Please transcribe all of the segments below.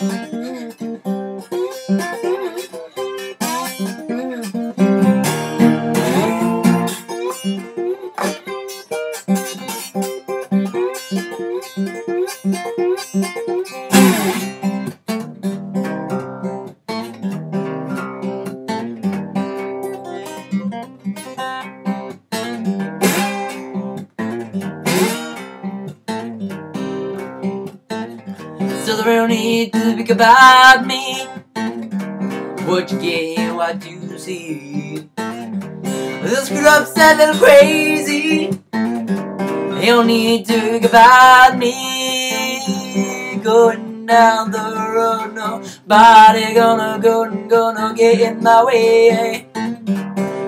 So there don't need to think about me. What you get, what you see. The screwed up, little crazy. They don't need to think about me. Going down the road, nobody gonna go and gonna get in my way.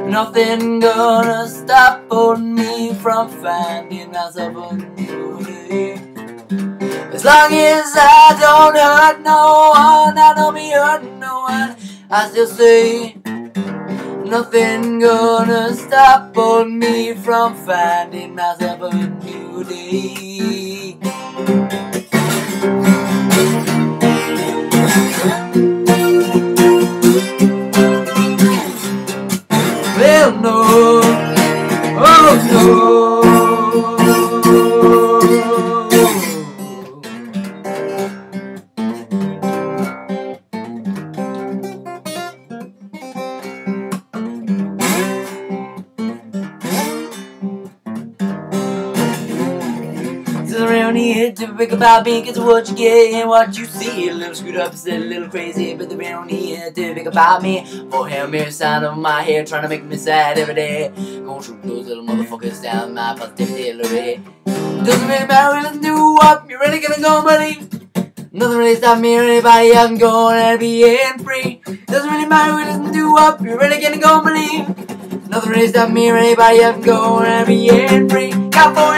Nothing gonna stop on me from finding myself a day. As long as I don't hurt no one, I don't be hurting no one. I still say nothing gonna stop on me from finding myself a new day. Well, no, oh no. So around here think about me, cause what you get and what you see. A little screwed up, still a little crazy, but they're around here think about me. Oh, hair mirror sound of my hair, trying to make me sad every day. Gonna shoot those little motherfuckers down my positivity array. Doesn't really matter what you do up, you're really gonna go believe. Nothing really stop me or anybody I'm gonna be in free. Doesn't really matter what you do up, you're really gonna go believe. Nothing really stop me or anybody I'm gonna be in free. Got four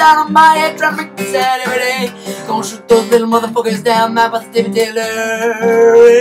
out of my head, traffic set every day. Gonna shoot those little motherfuckers down, my boss David Taylor.